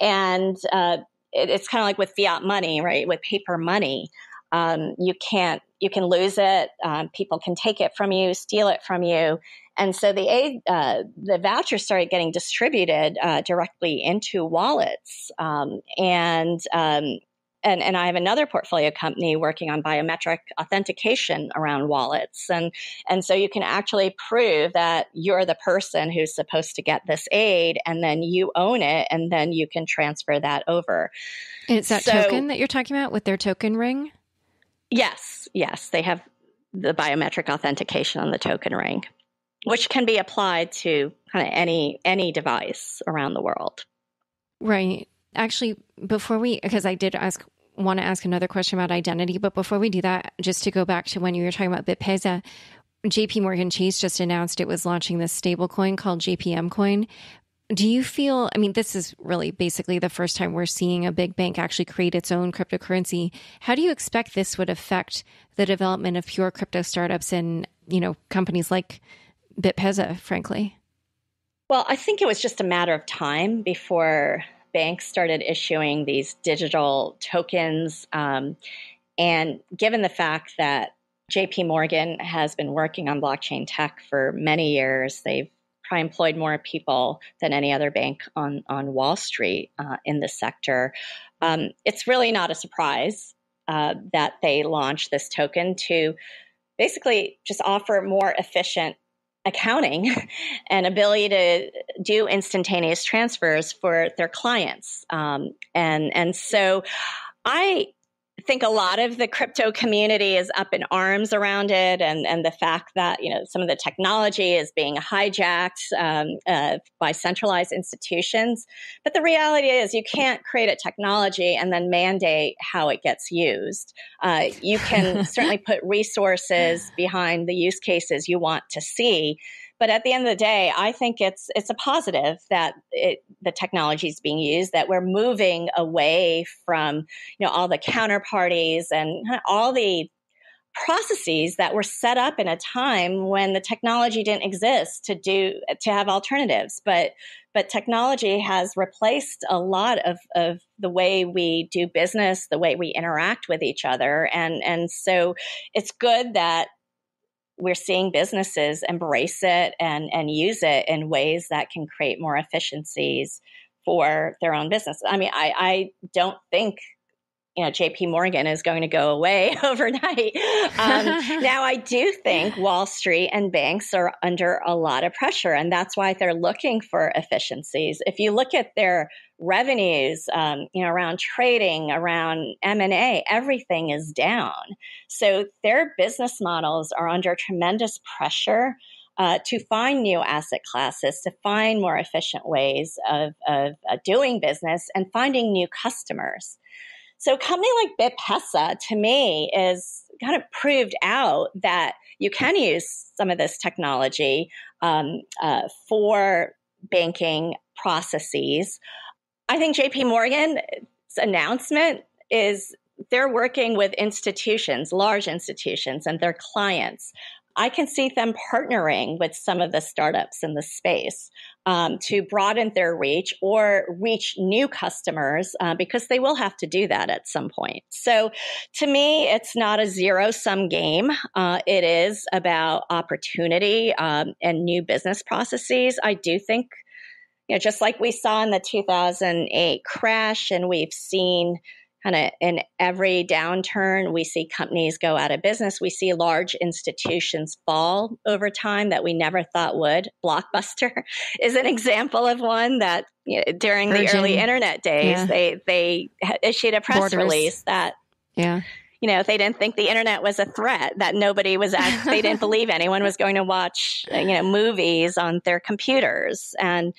and uh, it, it's kind of like with fiat money, right? With paper money, um, you can't you can lose it. Um, people can take it from you, steal it from you. And so the aid, uh, the vouchers started getting distributed uh, directly into wallets, um, and um, and, and I have another portfolio company working on biometric authentication around wallets. And, and so you can actually prove that you're the person who's supposed to get this aid and then you own it and then you can transfer that over. And it's that so, token that you're talking about with their token ring? Yes, yes. They have the biometric authentication on the token ring, which can be applied to kind of any any device around the world. Right. Actually, before we, because I did ask want to ask another question about identity, but before we do that, just to go back to when you were talking about BitPesa, JP Morgan Chase just announced it was launching this stablecoin called JPM coin. Do you feel, I mean, this is really basically the first time we're seeing a big bank actually create its own cryptocurrency. How do you expect this would affect the development of pure crypto startups and, you know, companies like BitPesa, frankly? Well, I think it was just a matter of time before banks started issuing these digital tokens. Um, and given the fact that JP Morgan has been working on blockchain tech for many years, they've probably employed more people than any other bank on, on Wall Street uh, in this sector. Um, it's really not a surprise uh, that they launched this token to basically just offer more efficient accounting and ability to do instantaneous transfers for their clients. Um, and, and so I think a lot of the crypto community is up in arms around it and, and the fact that you know some of the technology is being hijacked um, uh, by centralized institutions. But the reality is you can't create a technology and then mandate how it gets used. Uh, you can certainly put resources behind the use cases you want to see but at the end of the day, I think it's it's a positive that it, the technology is being used. That we're moving away from you know all the counterparties and all the processes that were set up in a time when the technology didn't exist to do to have alternatives but but technology has replaced a lot of, of the way we do business the way we interact with each other and and so it's good that we're seeing businesses embrace it and, and use it in ways that can create more efficiencies for their own business. I mean, I, I don't think you know JP Morgan is going to go away overnight. Um, now, I do think Wall Street and banks are under a lot of pressure, and that's why they're looking for efficiencies. If you look at their revenues, um, you know, around trading, around M and A, everything is down. So their business models are under tremendous pressure. uh, to find new asset classes, to find more efficient ways of, of uh, doing business and finding new customers. So, a company like BitPesa to me is kind of proved out that you can use some of this technology um, uh, for banking processes. I think JP Morgan's announcement is they're working with institutions, large institutions, and their clients. I can see them partnering with some of the startups in the space um, to broaden their reach or reach new customers uh, because they will have to do that at some point. So, to me, it's not a zero sum game. Uh, it is about opportunity um, and new business processes. I do think you know, just like we saw in the 2008 crash, and we've seen kind of in every downturn, we see companies go out of business. We see large institutions fall over time that we never thought would. Blockbuster is an example of one that you know, during Virgin. the early internet days, yeah. they they issued a press Borders. release that yeah you know, they didn't think the internet was a threat, that nobody was, act- they didn't believe anyone was going to watch, you know, movies on their computers. And,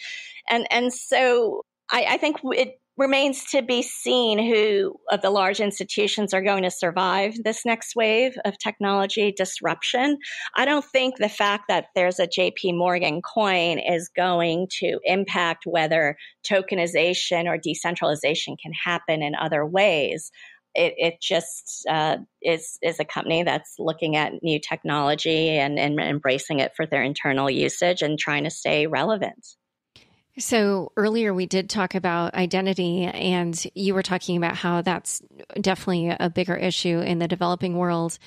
and, and so I, I think it remains to be seen who of the large institutions are going to survive this next wave of technology disruption. I don't think the fact that there's a JP Morgan coin is going to impact whether tokenization or decentralization can happen in other ways. It, it just uh, is is a company that's looking at new technology and, and embracing it for their internal usage and trying to stay relevant. So earlier we did talk about identity, and you were talking about how that's definitely a bigger issue in the developing world.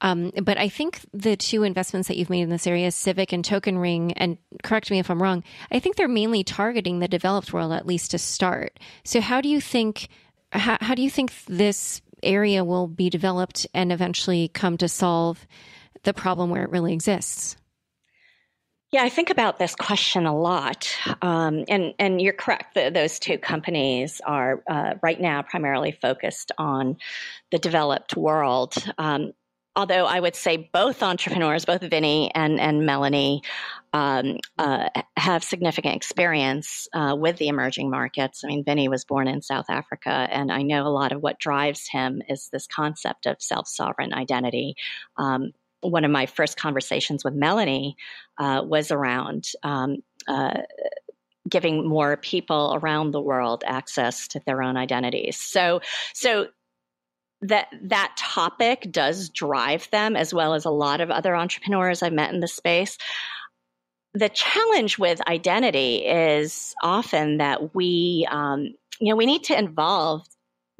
Um, but I think the two investments that you've made in this area, Civic and Token Ring, and correct me if I'm wrong, I think they're mainly targeting the developed world, at least to start. So how do you think? How, how do you think this area will be developed and eventually come to solve the problem where it really exists? Yeah, I think about this question a lot, um, and and you're correct. The, those two companies are uh, right now primarily focused on the developed world. Um, although I would say both entrepreneurs, both Vinny and and Melanie, um, uh, have significant experience uh, with the emerging markets. I mean, Vinny was born in South Africa, and I know a lot of what drives him is this concept of self sovereign identity. Um, one of my first conversations with Melanie uh, was around um, uh, giving more people around the world access to their own identities. So, so that that topic does drive them, as well as a lot of other entrepreneurs I've met in the space. The challenge with identity is often that we, um, you know, we need to involve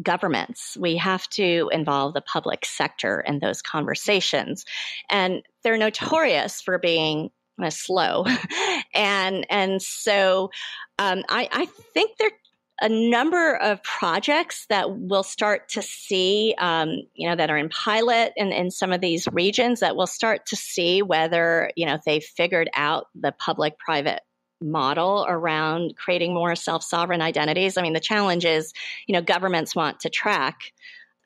governments. We have to involve the public sector in those conversations. And they're notorious for being uh, slow. and and so um, I, I think there are a number of projects that we'll start to see, um, you know, that are in pilot in, in some of these regions that we'll start to see whether, you know, they've figured out the public private model around creating more self-sovereign identities. I mean, the challenge is, you know, governments want to track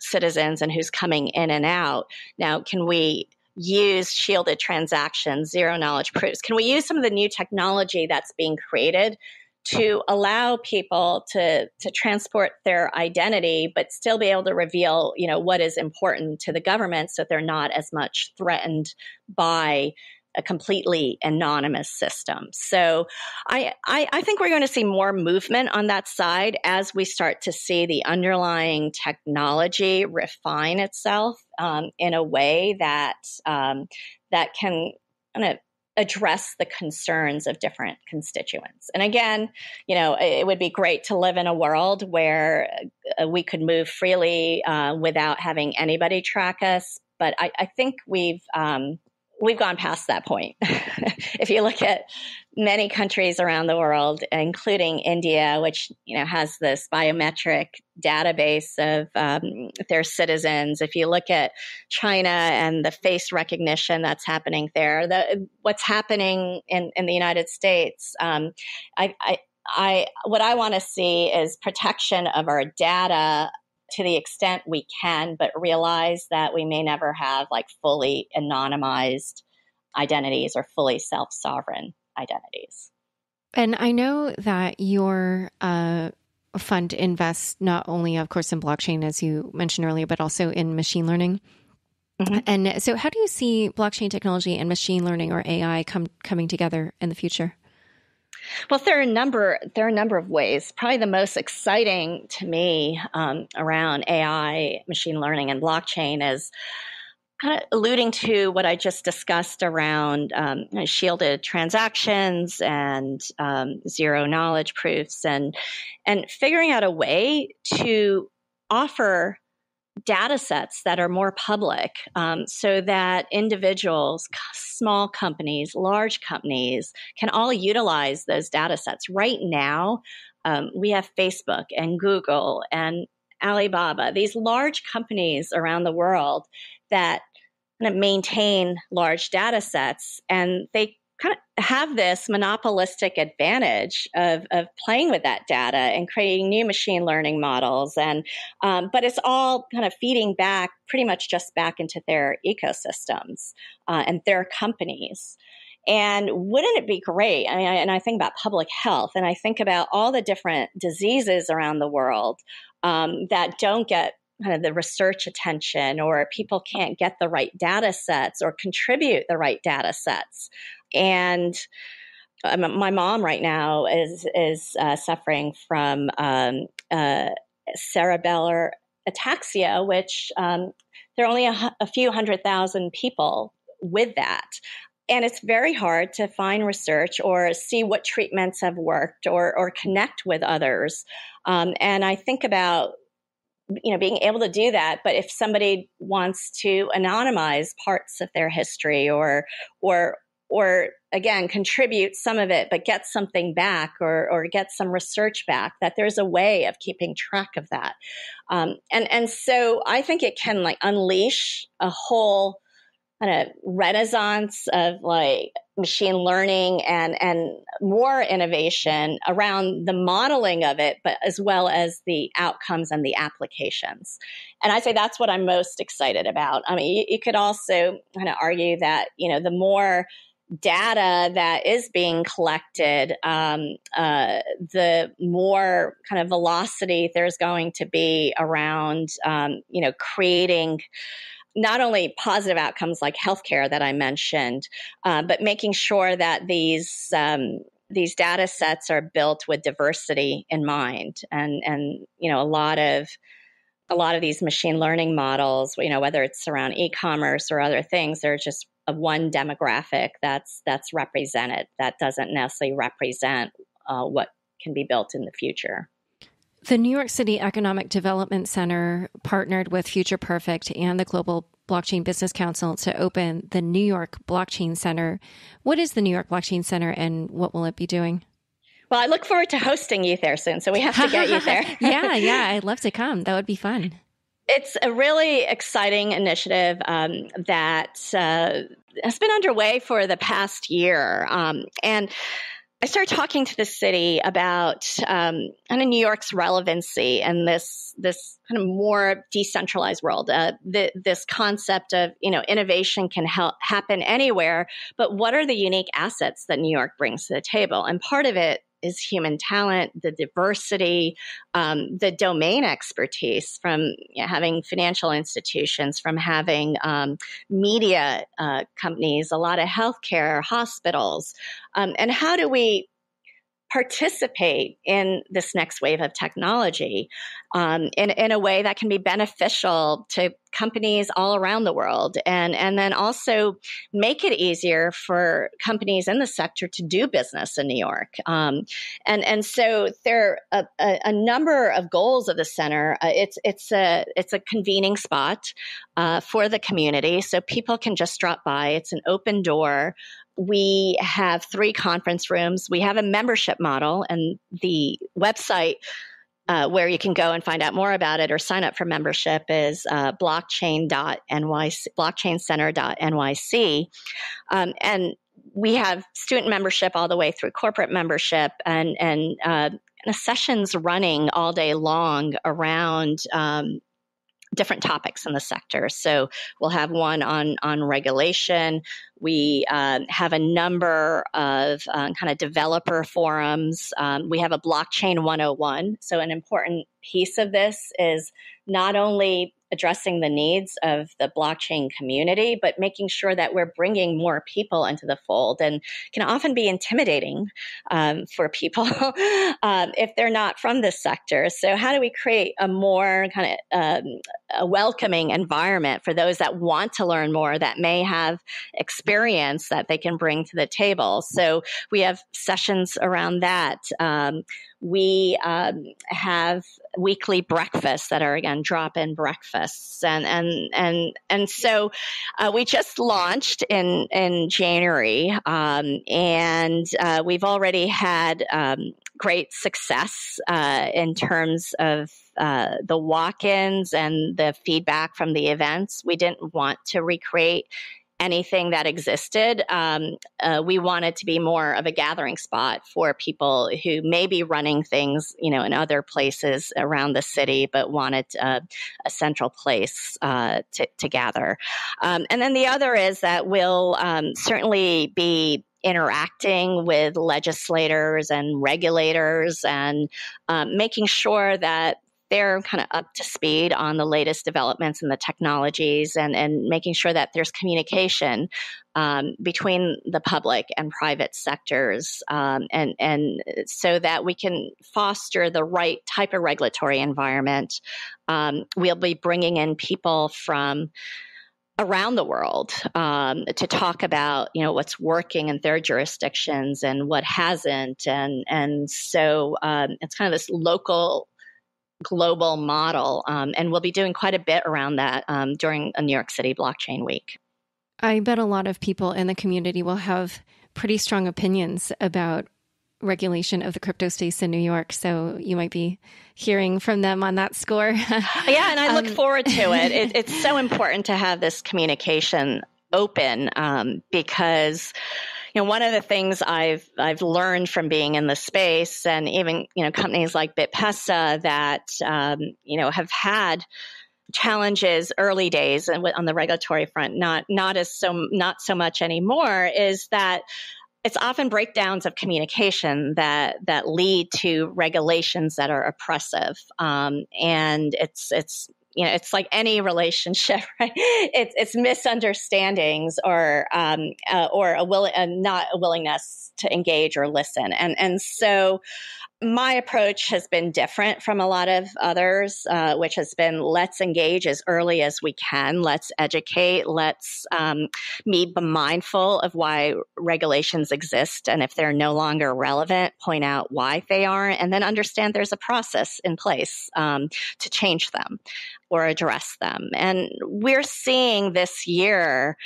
citizens and who's coming in and out. Now, can we use shielded transactions, zero knowledge proofs? Can we use some of the new technology that's being created to allow people to to transport their identity but still be able to reveal you know what is important to the government so they're not as much threatened by a completely anonymous system. So I, I, I, think we're going to see more movement on that side as we start to see the underlying technology refine itself um, in a way that um, that can kind of address the concerns of different constituents. And again, you know, it would be great to live in a world where uh, we could move freely uh, without having anybody track us. But I, I think we've um, we've gone past that point. if you look at many countries around the world, including India, which you know has this biometric database of um, their citizens. If you look at China and the face recognition that's happening there, the, what's happening in, in the United States, um, I, I I what I want to see is protection of our data to the extent we can, but realize that we may never have like fully anonymized identities or fully self sovereign identities. And I know that your uh, fund invests not only, of course, in blockchain, as you mentioned earlier, but also in machine learning. Mm-hmm. And so, how do you see blockchain technology and machine learning or AI come coming together in the future? Well, there are a number. There are a number of ways. Probably the most exciting to me um, around AI, machine learning, and blockchain is kind of alluding to what I just discussed around um, shielded transactions and um, zero knowledge proofs, and and figuring out a way to offer data sets that are more public um, so that individuals, small companies, large companies can all utilize those data sets. Right now, um, we have Facebook and Google and Alibaba, these large companies around the world that maintain large data sets and they kind of have this monopolistic advantage of, of playing with that data and creating new machine learning models and um, but it's all kind of feeding back pretty much just back into their ecosystems uh, and their companies and wouldn't it be great? I mean, I, and I think about public health, and I think about all the different diseases around the world um, that don't get kind of the research attention or people can't get the right data sets or contribute the right data sets and um, my mom right now is is uh, suffering from um, uh, cerebellar ataxia which um, there are only a, a few hundred thousand people with that. And it's very hard to find research or see what treatments have worked or, or connect with others. Um, and i think about you know being able to do that but if somebody wants to anonymize parts of their history or or or again contribute some of it but get something back or or get some research back that there's a way of keeping track of that. Um, and and so i think it can like unleash a whole kind of renaissance of like machine learning and and more innovation around the modeling of it but as well as the outcomes and the applications. And i say that's what i'm most excited about. I mean you, you could also kind of argue that you know the more data that is being collected, um, uh, the more kind of velocity there's going to be around, um, you know, creating not only positive outcomes like healthcare that I mentioned, uh, but making sure that these um, these data sets are built with diversity in mind, and and you know a lot of a lot of these machine learning models, you know, whether it's around e-commerce or other things, they're just of one demographic that's that's represented. That doesn't necessarily represent uh, what can be built in the future. The New York City Economic Development Center partnered with Future Perfect and the Global Blockchain Business Council to open the New York Blockchain Center. What is the New York Blockchain Center and what will it be doing? Well, I look forward to hosting you there soon, so we have to get you there. yeah, yeah, I'd love to come. That would be fun. It's a really exciting initiative um, that uh, has been underway for the past year. Um, and I started talking to the city about um, kind of New York's relevancy and this this kind of more decentralized world. Uh, the, this concept of you know innovation can help happen anywhere, but what are the unique assets that New York brings to the table? And part of it is human talent, the diversity, um, the domain expertise from you know, having financial institutions, from having um, media uh, companies, a lot of healthcare, hospitals. Um, and how do we participate in this next wave of technology um, in, in a way that can be beneficial to companies all around the world and and then also make it easier for companies in the sector to do business in New York. Um, and and so there are a, a, number of goals of the center. Uh, it's it's a it's a convening spot uh, for the community so people can just drop by. It's an open door we have three conference rooms. We have a membership model, and the website uh, where you can go and find out more about it or sign up for membership is uh, blockchain.nyc, blockchaincenter.nyc. Um, and we have student membership all the way through corporate membership and, and uh, sessions running all day long around um, different topics in the sector. So we'll have one on on regulation. We uh, have a number of uh, kind of developer forums. Um, we have a blockchain 101. So an important piece of this is not only addressing the needs of the blockchain community, but making sure that we're bringing more people into the fold and can often be intimidating um, for people um, if they're not from this sector. So, how do we create a more kind of um, a welcoming environment for those that want to learn more that may have experience that they can bring to the table? So, we have sessions around that. We um, have weekly breakfasts that are again drop-in breakfasts, and and and and so uh, we just launched in in January, um, and uh, we've already had um, great success uh, in terms of uh, the walk ins and the feedback from the events. We didn't want to recreate anything that existed. Um, uh, we wanted to be more of a gathering spot for people who may be running things, you know, in other places around the city, but wanted uh, a central place uh, to, to, gather. Um, and then the other is that we'll um, certainly be interacting with legislators and regulators and um, making sure that they're kind of up to speed on the latest developments and the technologies and, and making sure that there's communication um, between the public and private sectors um, and, and so that we can foster the right type of regulatory environment. Um, we'll be bringing in people from around the world um, to talk about you know what's working in their jurisdictions and what hasn't and and so um, it's kind of this local global model. Um, and we'll be doing quite a bit around that um, during a New York City Blockchain Week. I bet a lot of people in the community will have pretty strong opinions about regulation of the crypto space in New York. So you might be hearing from them on that score. yeah, and I look um, forward to it. it. It's so important to have this communication open um, because you know, one of the things I've I've learned from being in the space, and even you know companies like BitPesa that um, you know have had challenges early days and on the regulatory front, not not as so not so much anymore, is that it's often breakdowns of communication that that lead to regulations that are oppressive, um, and it's it's you know, it's like any relationship, right? It's it's misunderstandings or um, uh, or a will uh, not a willingness to engage or listen, and and so my approach has been different from a lot of others, uh, which has been let's engage as early as we can. Let's educate. Let's um, be mindful of why regulations exist. And if they're no longer relevant, point out why they aren't, and then understand there's a process in place um, to change them or address them. And we're seeing this year,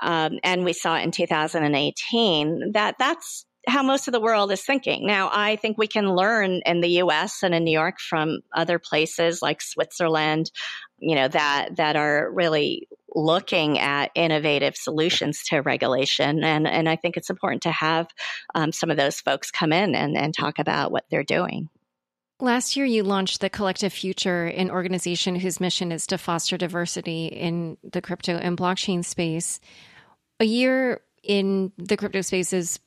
um, and we saw in 2018, that that's how most of the world is thinking. Now, I think we can learn in the US and in New York from other places like Switzerland, you know, that that are really looking at innovative solutions to regulation. And, and I think it's important to have um, some of those folks come in and, and talk about what they're doing. Last year, you launched the Collective Future, an organization whose mission is to foster diversity in the crypto and blockchain space. A year in the crypto space is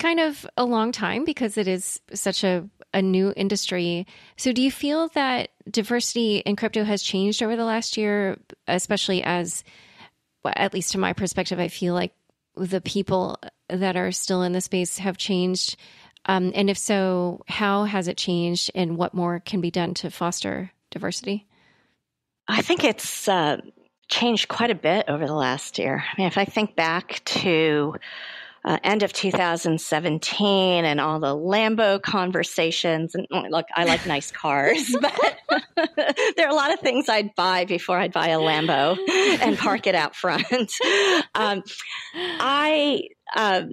kind of a long time because it is such a, a new industry. So, do you feel that diversity in crypto has changed over the last year, especially as, at least to my perspective, I feel like the people that are still in the space have changed um, and if so, how has it changed and what more can be done to foster diversity? I think it's uh, changed quite a bit over the last year. I mean, if I think back to uh, end of 2017 and all the Lambo conversations. And look, I like nice cars, but there are a lot of things I'd buy before I'd buy a Lambo and park it out front. Um, I, um,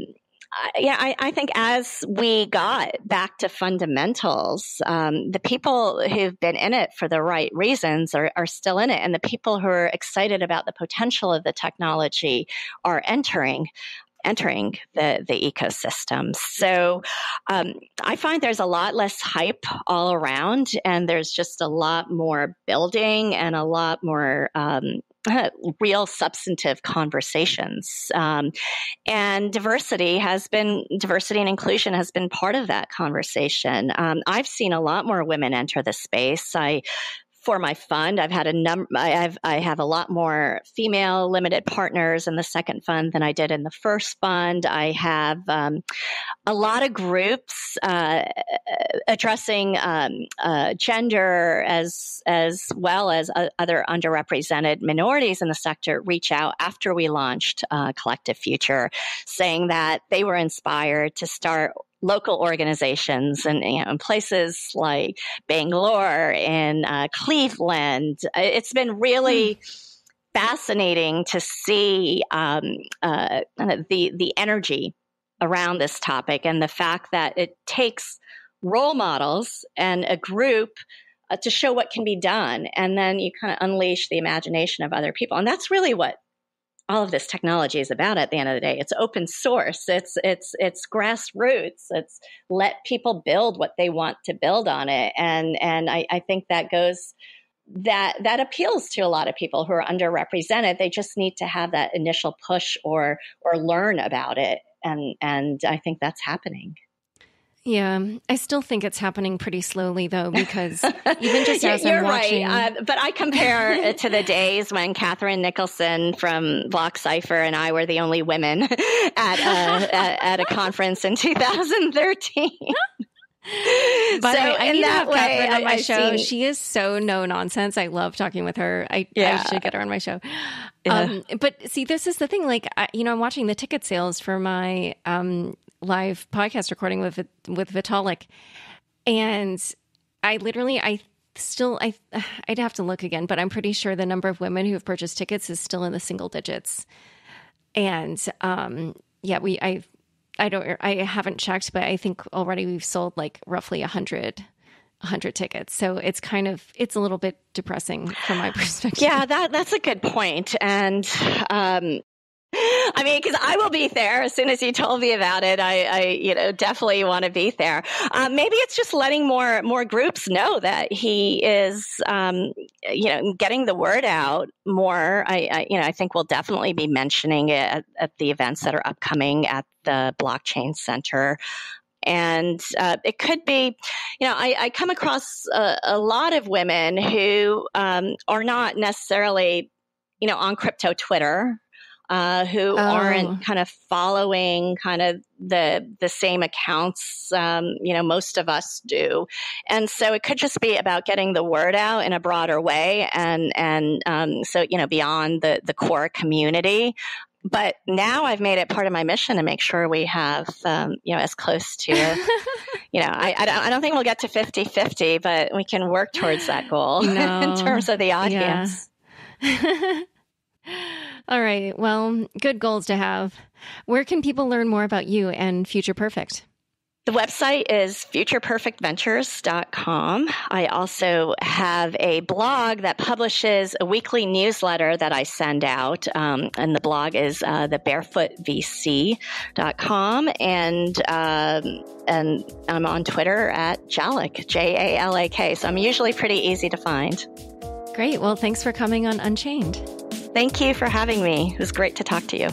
yeah, I, I, think as we got back to fundamentals, um, the people who've been in it for the right reasons are, are, still in it. And the people who are excited about the potential of the technology are entering. Entering the, the ecosystem. So um, I find there's a lot less hype all around, and there's just a lot more building and a lot more um, real substantive conversations. Um, and diversity has been, diversity and inclusion has been part of that conversation. Um, I've seen a lot more women enter the space. I for my fund. I've had a number. I have I have a lot more female limited partners in the second fund than I did in the first fund. I have um, a lot of groups uh, addressing um, uh, gender as as well as uh, other underrepresented minorities in the sector reach out after we launched uh, Collective Future, saying that they were inspired to start local organizations and you know, in places like Bangalore and uh, Cleveland. It's been really mm. fascinating to see um, uh, the the energy around this topic and the fact that it takes role models and a group uh, to show what can be done and then you kind of unleash the imagination of other people and that's really what all of this technology is about at the end of the day. It's open source. It's it's it's grassroots. It's let people build what they want to build on it. And and I, I think that goes that that appeals to a lot of people who are underrepresented. They just need to have that initial push or or learn about it. And and I think that's happening. Yeah, I still think it's happening pretty slowly though, because even just as You're I'm watching, right. Uh, but I compare it to the days when Catherine Nicholson from Block Cipher and I were the only women at a, at, at a conference in 2013. By so the way, I need to have Catherine on my I, show. Seen... She is so no nonsense. I love talking with her. I, yeah. I should get her on my show. Yeah. Um, but see, this is the thing. Like, I, you know, I'm watching the ticket sales for my um, live podcast recording with with Vitalik, and I literally I still I I'd have to look again, but I'm pretty sure the number of women who have purchased tickets is still in the single digits. And um, yeah, we I I don't I haven't checked, but I think already we've sold like roughly a hundred 100 tickets. So it's kind of it's a little bit depressing from my perspective. Yeah, that that's a good point. And um I mean, because I will be there as soon as you told me about it. I, I you know, definitely want to be there. Um, maybe it's just letting more more groups know that he is, um, you know, getting the word out more. I, I, you know, I think we'll definitely be mentioning it at, at the events that are upcoming at the Blockchain Center. And uh, it could be, you know, I, I come across a, a, lot of women who um, are not necessarily, you know, on crypto Twitter uh, who oh. aren't kind of following kind of the the same accounts um, you know most of us do and so it could just be about getting the word out in a broader way and and um, so you know beyond the the core community but now I've made it part of my mission to make sure we have, um, you know, as close to, you know, I, I, don't, I don't think we'll get to 50 50, but we can work towards that goal no. in terms of the audience. Yeah. All right. Well, good goals to have. Where can people learn more about you and Future Perfect? The website is futureperfectventures.com. I also have a blog that publishes a weekly newsletter that I send out. Um, and the blog is uh, thebarefootvc.com. And, um, and I'm on Twitter at Jalak, J A L A K. So I'm usually pretty easy to find. Great. Well, thanks for coming on Unchained. Thank you for having me. It was great to talk to you.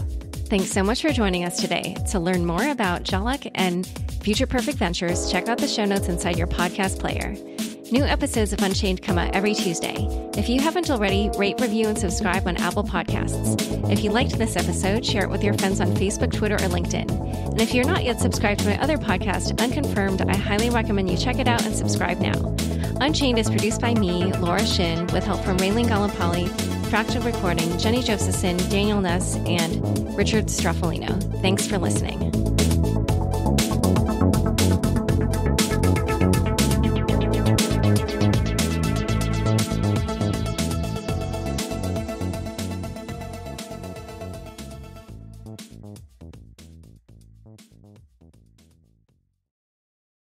Thanks so much for joining us today. To learn more about Jalak and Future Perfect Ventures, check out the show notes inside your podcast player. New episodes of Unchained come out every Tuesday. If you haven't already, rate, review, and subscribe on Apple Podcasts. If you liked this episode, share it with your friends on Facebook, Twitter, or LinkedIn. And if you're not yet subscribed to my other podcast, Unconfirmed, I highly recommend you check it out and subscribe now. Unchained is produced by me, Laura Shin, with help from Raylene Gallipoli, Fractal Recording, Jenny Josephson, Daniel Ness, and Richard Stroffolino. Thanks for listening.